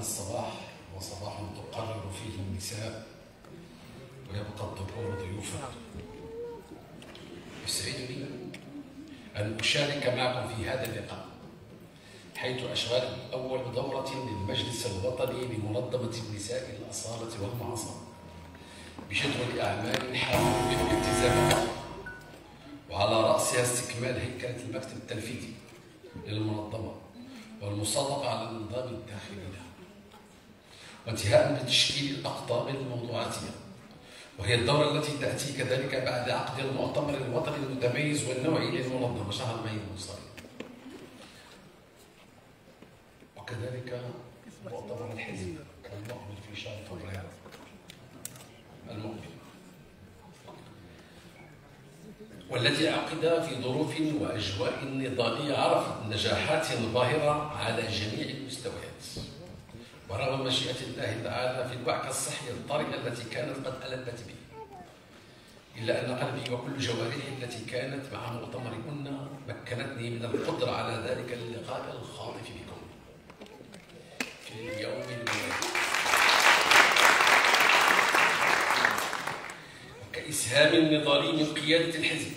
الصباح وصباح تقرر فيه النساء ويبقى الذكور ضيوفا. يسعدني أن أشارك معكم في هذا اللقاء حيث أشغل أول دورة للمجلس الوطني لمنظمة النساء الأصالة والمعاصرة بجدول أعمال حاول بالالتزام وعلى رأسها استكمال هيكلة المكتب التنفيذي للمنظمة والمصادقة على النظام الداخلي. لها وانتهاء بتشكيل الأقطاب الموضوعاتية وهي الدورة التي تأتي كذلك بعد عقد المؤتمر الوطني المتميز والنوعي للمنظمة شهر مايو المنصرم وكذلك مؤتمر الحزب المقبل في شهر فبراير المقبل. والذي عقد في ظروف وأجواء نضاليه عرفت نجاحات باهره على جميع المستويات. ورغم مشيئة الله تعالى في الوعكه الصحيه الطارئه التي كانت قد البت به. إلا أن قلبي وكل جوارحي التي كانت مع مؤتمركن مكنتني من القدرة على ذلك اللقاء الخاطف بكم. في اليوم المبارك كإسهام نضالي من قيادة الحزب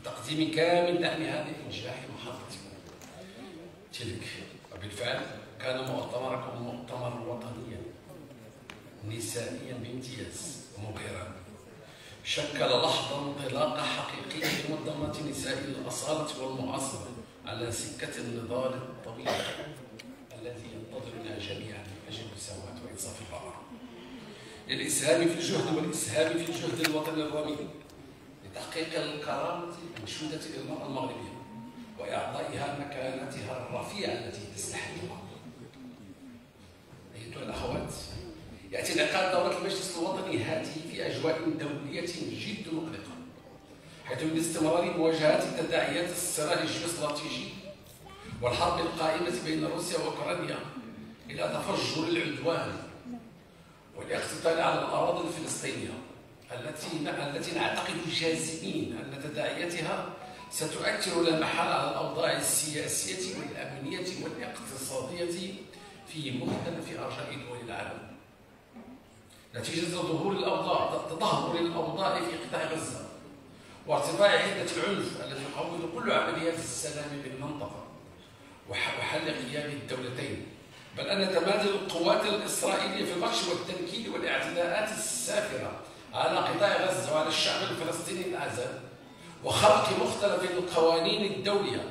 وتقديم كامل دعمها لإنجاح محطتكم تلك وبالفعل كان مؤتمركم مؤتمر وطنيا نسائيا بامتياز ومبهرا شكل لحظة انطلاقة حقيقية لمنظمة نساء الأصالة والمعاصرة على سكة النضال الطويل الذي ينتظرنا جميعا من أجل المساواة وإنصاف الرأي للإسهام في الجهد والإسهام في الجهد الوطني الرميم لتحقيق الكرامة المنشودة للمرأة المغربية وإعطائها مكانتها الرفيعة التي تستحقها أيتها الأخوات. انعقاد دورة المجلس الوطني هذه في أجواء دولية جد مقلقة حيث من استمرار مواجهة تداعيات الصراع الجيوستراتيجي والحرب القائمة بين روسيا وأوكرانيا إلى تفجر العدوان والاقتتال على الأراضي الفلسطينية التي التي نعتقد جازمين أن تداعياتها ستؤثر لا محالة على الأوضاع السياسية والأمنية والإقتصادية في مختلف أرجاء دول العالم. نتيجة ظهور الأوضاع تدهور الأوضاع في قطاع غزة. وارتفاع حدة العنف الذي يقوض كل عمليات السلام بالمنطقة. وحل قيام الدولتين. بل أن تمادي القوات الإسرائيلية في البطش والتنكيل والإعتداءات السافرة على قطاع غزة وعلى الشعب الفلسطيني الأعزل وخرق مختلف القوانين الدولية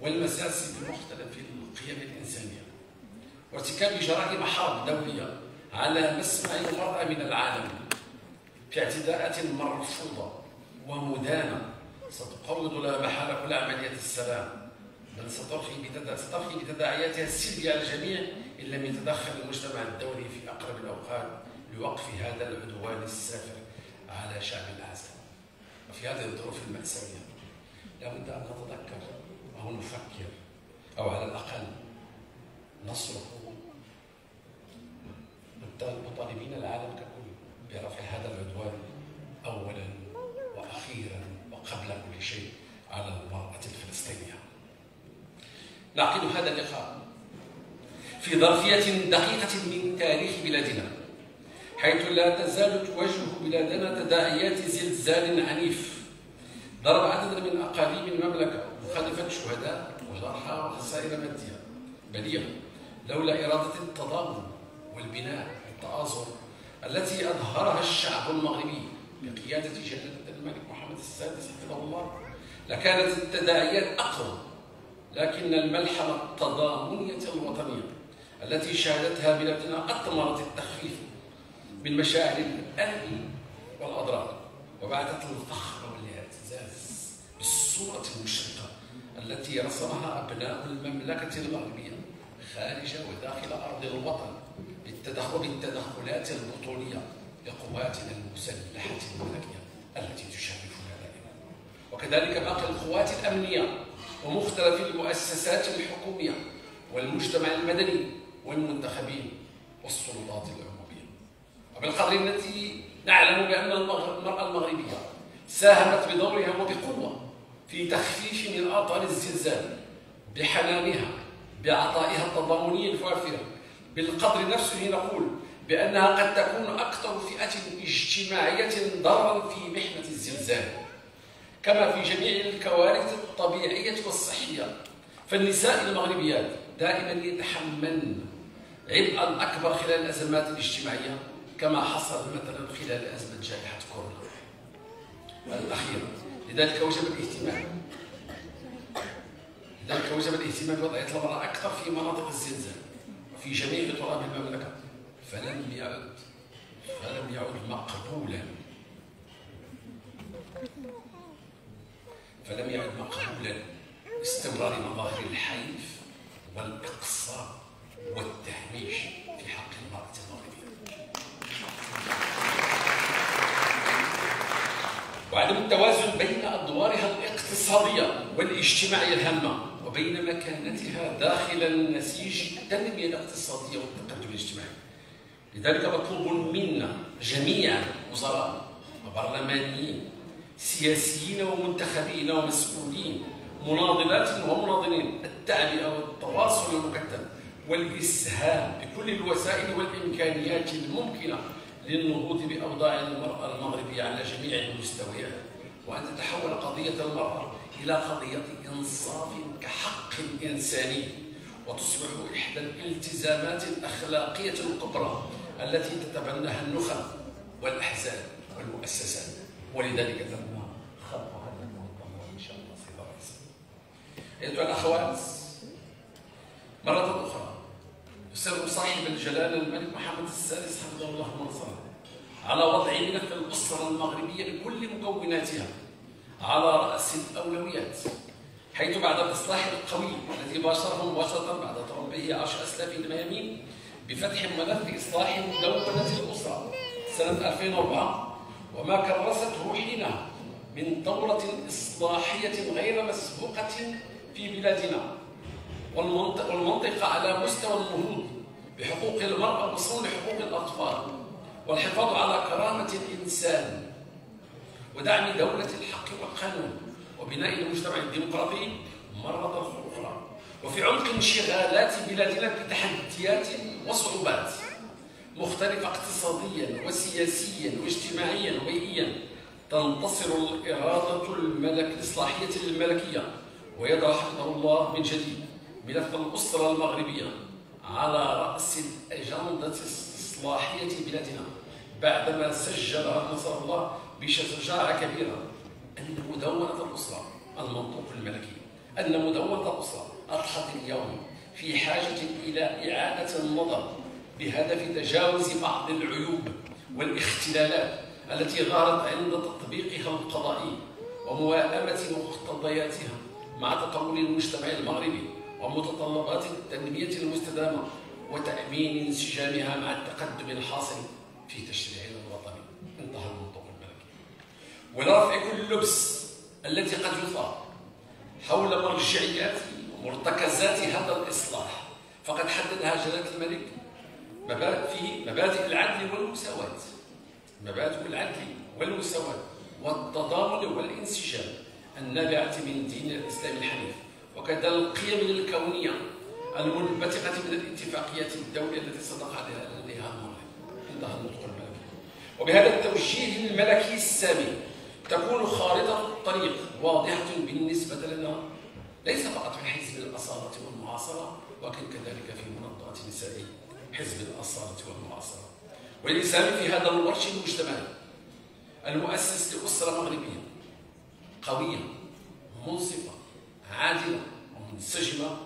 والمساس بمختلف القيم الإنسانية. وارتكاب جرائم حرب دولية على مسمع المرأة من العالم في اعتداءات مرفوضة ومدانة ستقوض لا محالة كل عملية السلام بل سترخي بتداعياتها السلبية على الجميع إن لم يتدخل المجتمع الدولي في أقرب الأوقات لوقف هذا العدوان السافر على شعب الأعزاب وفي هذه الظروف المأساوية لابد أن نتذكر أو نفكر أو على الأقل نصرخ مطالبين العالم ككل برفع هذا العدوان أولا وأخيرا وقبل كل شيء على المرأة الفلسطينية. نعقد هذا اللقاء في ظرفية دقيقة من تاريخ بلادنا حيث لا تزال تواجه بلادنا تداعيات زلزال عنيف. ضرب عددا من أقاليم المملكة وخلفت شهداء وجرحى وخسائر مادية بليغة لولا إرادة التضامن والبناء والتآزر التي أظهرها الشعب المغربي بقيادة جلالة الملك محمد السادس حفظه الله لكانت التداعيات أقوى لكن الملحمة التضامنية الوطنية التي شهدتها بلادنا قد ثمرت التخفيف من مشاعر الألم والأضرار وبعثت الفخر والاعتزاز بالصورة المشرقة التي رسمها أبناء المملكة المغربية خارج وداخل أرض الوطن. بالتدخل بالتدخلات البطولية لقواتنا المسلحة الملكية التي تشرفنا دائما. وكذلك باقي القوات الأمنية ومختلف المؤسسات الحكومية والمجتمع المدني والمنتخبين والسلطات العمومية. وبالقدر التي نعلم بأن المرأة المغربية ساهمت بدورها وبقوة في تخفيف من آثار الزلزال بحنانها بعطائها التضامني الوافر بالقدر نفسه نقول بأنها قد تكون أكثر فئة اجتماعية ضررا في محنة الزلزال. كما في جميع الكوارث الطبيعية والصحية فالنساء المغربيات دائما يتحملن عبئا الأكبر خلال الأزمات الاجتماعية كما حصل مثلا خلال أزمة جائحة كورونا. الأخيرة لذلك وجب الاهتمام. لذلك وجب الاهتمام بوضعية المرأة أكثر في مناطق الزلزال. وفي جميع تراب المملكة. فلم يعد فلم يعد مقبولا. فلم يعد مقبولا استمرار مظاهر الحيف والإقصاء والتهميش في حق المرأة المغربية. وعدم التوازن بين أدوارها الاقتصادية والاجتماعية الهامة. وبين مكانتها داخل النسيج التنمية الاقتصادية والتقدم الاجتماعي. لذلك مطلوب منا جميعا وزراء وبرلمانيين سياسيين ومنتخبين ومسؤولين مناضلات ومناضلين التعبئة والتواصل المكتب والإسهام بكل الوسائل والإمكانيات الممكنة للنهوض بأوضاع المرأة المغربية على جميع المستويات وأن تتحول قضية المرأة إلى قضية إنصاف كحق إنساني وتصبح إحدى الالتزامات الأخلاقية الكبرى التي تتبناها النخب والأحزاب والمؤسسات. ولذلك تم خلق هذا المنظمة إن شاء الله سيد الرئيس أيها الأخوات مرة أخرى يسر صاحب الجلالة الملك محمد السادس حفظه الله ونصره على وضع ملف الأسرة المغربية بكل مكوناتها. على رأس الأولويات حيث بعد الإصلاح القوي الذي باشره مباشرة بعد تربيه عشر أسلاف الميامين بفتح ملف إصلاح مدونة الأسرة سنة 2004 وما كرسته حينها من دورة إصلاحية غير مسبوقة في بلادنا. والمنطقة على مستوى النهوض بحقوق المرأة وصون حقوق الأطفال والحفاظ على كرامة الإنسان ودعم دولة الحق والقانون وبناء المجتمع الديمقراطي مرة أخرى. وفي عمق انشغالات بلادنا بتحديات وصعوبات مختلفة اقتصاديا وسياسيا واجتماعيا وبيئيا تنتصر الإرادة الملك الإصلاحية الملكية ويضع حفظه الله من جديد ملف الأسرة المغربية على رأس الأجندة الإصلاحية بلادنا بعدما سجل نصر الله بشجاعة كبيرة أن مدونة الأسرة المنطوق الملكي. أن مدونة الأسرة أصبحت اليوم في حاجة إلى إعادة النظر بهدف تجاوز بعض العيوب والاختلالات التي ظهرت عند تطبيقها القضائي ومواءمة مقتضياتها مع تطور المجتمع المغربي ومتطلبات التنمية المستدامة وتأمين انسجامها مع التقدم الحاصل في تشريعنا الوطني انتهى المنطق ولرفع كل لبس التي قد يثار حول مرجعيات ومرتكزات هذا الإصلاح. فقد حددها جلالة الملك. في مبادئ العدل والمساواة. مبادئ العدل والمساواة والتضامن والانسجام النابعة من دين الإسلام الحنيف. وكذا القيم الكونية المنبثقة من الاتفاقيات الدولية التي صدق عليها المغرب انتهى النطق الملكي وبهذا التوجيه الملكي السامي تكون خارطة الطريق واضحة بالنسبة لنا. ليس فقط في حزب الأصالة والمعاصرة ولكن كذلك في منظمة نسائية حزب الأصالة والمعاصرة. والإسلام في هذا الورش المجتمعي المؤسس لأسرة مغربية قوية منصفة عادلة ومنسجمة.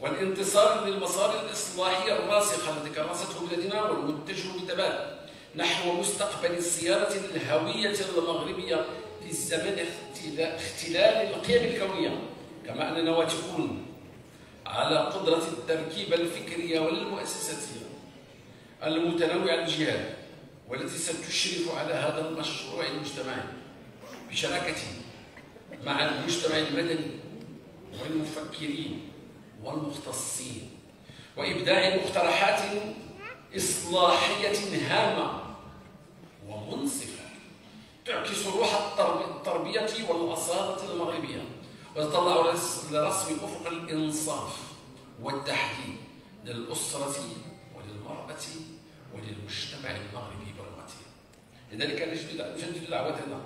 والانتصار للمسار الإصلاحي الراسخة التي كرسته بلادنا والمتجه بثبات نحو مستقبل صيانة الهوية المغربية في زمن اختلال القيم الكونية كما أننا واثقون على قدرة التركيبة الفكرية والمؤسساتية المتنوعة الجهات والتي ستشرف على هذا المشروع المجتمعي بشراكة مع المجتمع المدني والمفكرين والمختصين وإبداع مقترحات إصلاحية هامة ومنصفة. تعكس روح التربية والأصالة المغربية وتطلع لرسم أفق الإنصاف والتحديد للأسرة للمرأة وللمجتمع المغربي برمته لذلك نجدد دعوتنا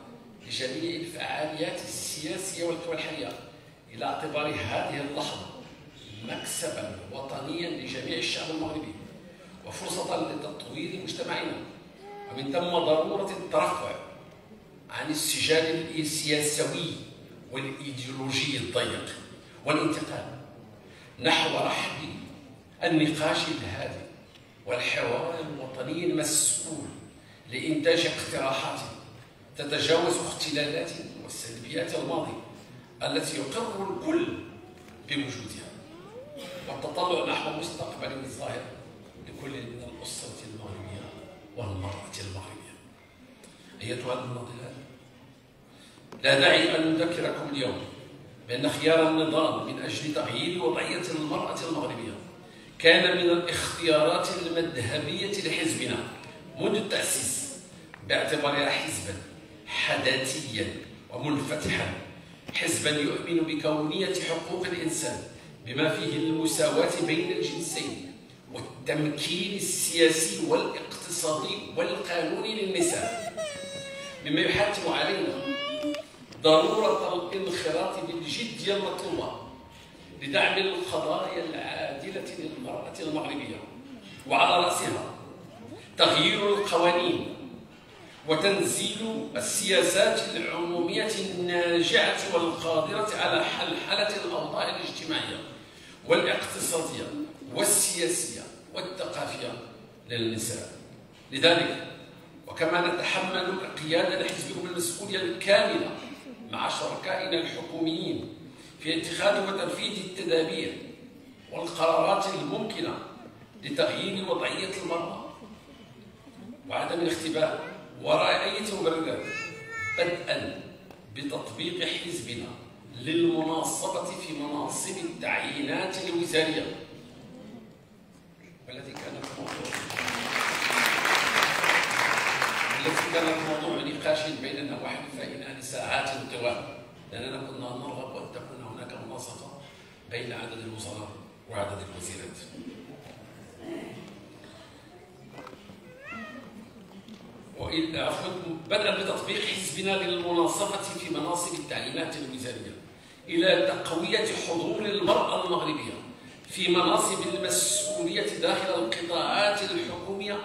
لجميع الفعاليات السياسية والقوى الحالية إلى اعتبار هذه اللحظة مكسبا وطنيا لجميع الشعب المغربي وفرصة لتطوير مجتمعنا. ومن ثم ضرورة الترفع عن السجال السياسوي والإيديولوجي الضيق والانتقال. نحو رحب النقاش الهادئ والحوار الوطني المسؤول لإنتاج اقتراحات تتجاوز اختلالات والسلبيات الماضية التي يقر الكل بوجودها. والتطلع نحو مستقبل ظاهر لكل من الأسرة المغربية والمرأة المغربية. أيتها المناضلات لا داعي أن نذكركم اليوم بأن خيار النظام من أجل تغيير وضعية المرأة المغربية كان من الاختيارات المذهبية لحزبنا منذ التأسيس باعتبارها حزبا حداثيا ومنفتحا حزبا يؤمن بكونية حقوق الإنسان بما فيه المساواة بين الجنسين والتمكين السياسي والاقتصادي والقانوني للنساء. مما يحتم علينا. ضرورة الانخراط بالجدية المطلوبة لدعم القضايا العادلة للمرأة المغربية. وعلى رأسها تغيير القوانين وتنزيل السياسات العمومية الناجعة والقادرة على حلحلة الأوضاع الاجتماعية والاقتصادية والسياسية والثقافية للنساء. لذلك وكما نتحمل قيادة حزبكم المسؤولية الكاملة مع شركائنا الحكوميين في اتخاذ وتنفيذ التدابير والقرارات الممكنة لتغيير وضعية المرأة. وعدم الاختباء وراء أي مبررات بدءا بتطبيق حزبنا للمناصبة في مناصب التعيينات الوزارية. والتي كانت موضوع التي كانت موضوع نقاش بيننا وحلفائنا لساعات طوال لأننا كنا نرغب أن تكون هناك مناصفة بين عدد الوزراء وعدد الوزيرات. عفوا بدأ بتطبيق حزبنا للمناصفة في مناصب التعليمات الوزارية إلى تقوية حضور المرأة المغربية في مناصب المسؤولية داخل القطاعات الحكومية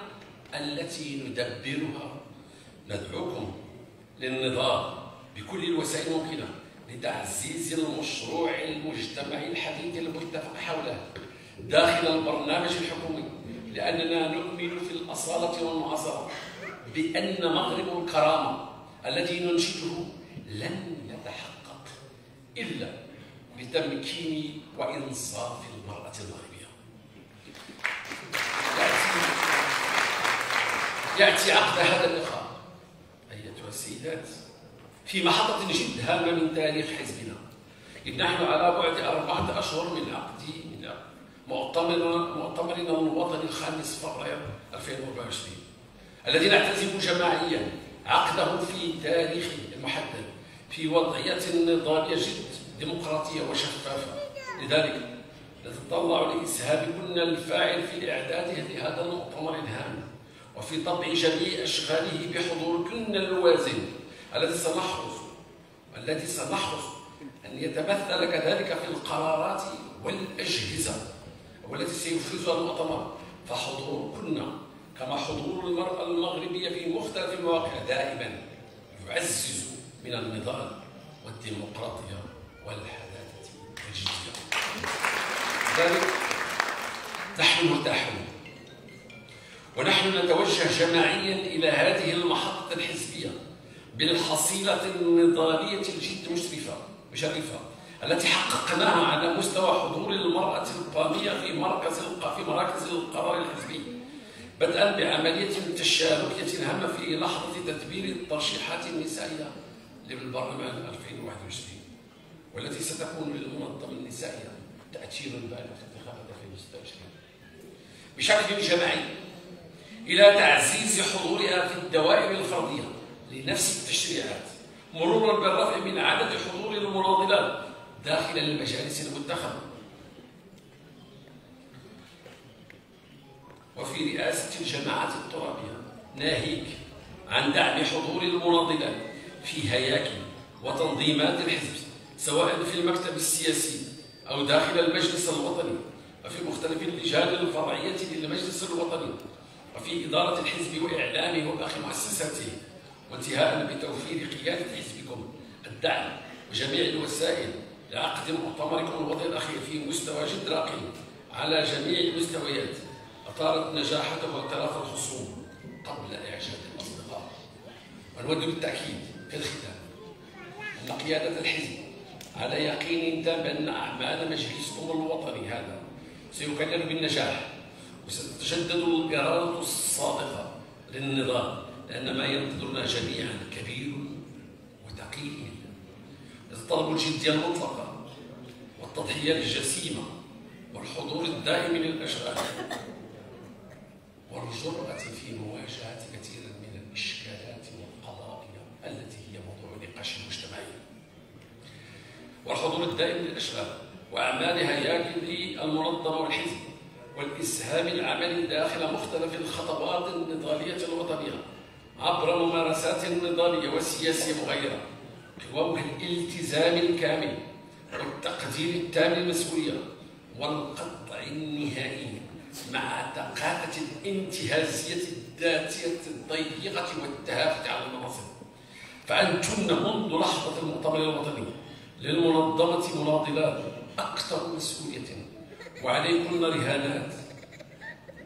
التي ندبرها. ندعوكم للنضال بكل الوسائل الممكنة لتعزيز المشروع المجتمعي الحديث المتفق حوله داخل البرنامج الحكومي لأننا نؤمن في الأصالة والمعاصرة بأن مغرب الكرامة الذي ننشده لن يتحقق إلا بتمكين وإنصاف المرأة المغربية. يأتي عقد هذا اللقاء السيدات في محطة جد هامة من تاريخ حزبنا. إذ نحن على بعد أربعة أشهر من عقد من مؤتمرنا مؤتمرنا الوطني الخامس فبراير 2024 الذي نعتزم جماعيا عقده في تاريخه المحدد في وضعية نضالية جد ديمقراطية وشفافة. لذلك نتطلع لإسهاب كنا الفاعل في الإعداد لهذا المؤتمر الهام. وفي طبع جميع أشغاله بحضور كنا الوازن الذي سنحرص الذي سنحرص أن يتمثل كذلك في القرارات والأجهزة والتي سيفرزها المؤتمر. فحضور كنا كما حضور المرأة المغربية في مختلف المواقع دائما يعزز من النضال والديمقراطية والحداثة والجدية لذلك نحن مرتاحون ونحن نتوجه جماعيا إلى هذه المحطة الحزبية بالحصيلة النضالية الجد مشرفة مشرفة التي حققناها على مستوى حضور المرأة القامية في مركز في مراكز القرار الحزبي بدءا بعملية تشاركية هامة في لحظة تدبير الترشيحات النسائية للبرلمان 2021 والتي ستكون للمنظمة النسائية تأثير بالغ في انتخابات 2026 بشكل جماعي إلى تعزيز حضورها في الدوائر الفردية لنفس التشريعات مرورا بالرفع من عدد حضور المناضلات داخل المجالس المنتخبة وفي رئاسة الجماعة الترابية ناهيك عن دعم حضور المناضلات في هياكل وتنظيمات الحزب سواء في المكتب السياسي أو داخل المجلس الوطني وفي مختلف اللجان الفرعية للمجلس الوطني. وفي إدارة الحزب وإعلامه وباقي مؤسساته وانتهاء بتوفير قيادة حزبكم الدعم وجميع الوسائل لعقد مؤتمركم الوطني الأخير في مستوى جد راقي على جميع المستويات. أطارت نجاحته واعتراف الخصوم قبل إعجاب الأصدقاء. ونود بالتأكيد في الختام أن قيادة الحزب على يقين تام بأن أعمال مجلسكم الوطني هذا سيكلل بالنجاح وستتجدد الإرادة الصادقة للنظام لأن ما ينتظرنا جميعا كبير وثقيل يتطلب الجدية المطلقة والتضحية الجسيمة والحضور الدائم للأشغال والجرأة في مواجهة كثير من الإشكالات والقضايا التي هي موضوع نقاش المجتمعي والحضور الدائم للأشغال وأعمال هياكل المنظمة والحزب. والإسهام العملي داخل مختلف الخطوات النضالية الوطنية عبر ممارسات نضالية وسياسية مغيرة قوامها الالتزام الكامل والتقدير التام للمسؤولية والقطع النهائي مع ثقافة الانتهازية الذاتية الضيقة والتهافت على المناصب. فأنتن منذ لحظة المؤتمر الوطني للمنظمة مناضلات أكثر مسؤولية وعليكن رهانات.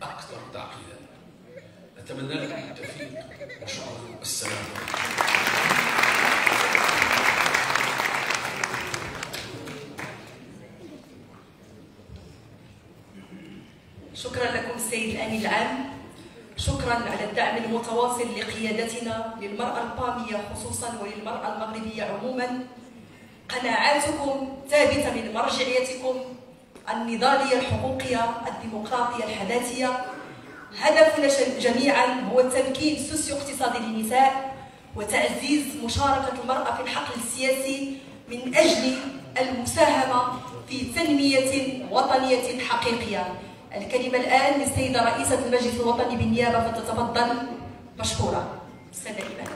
أكثر تعقيدا. أتمنى لكم التوفيق وشكرا. والسلام شكرا لكم السيد الامين العام. شكرا على الدعم المتواصل لقيادتنا للمرأة الباميه خصوصا وللمرأة المغربية عموما. قناعاتكم ثابتة من مرجعيتكم. النضالية الحقوقية الديمقراطية الحداثية. هدفنا جميعا هو التمكين السوسيو اقتصادي للنساء وتعزيز مشاركة المرأة في الحقل السياسي من أجل المساهمة في تنمية وطنية حقيقية. الكلمة الآن للسيدة رئيسة المجلس الوطني بالنيابة فتتفضل. مشكورة. السيده إيمان.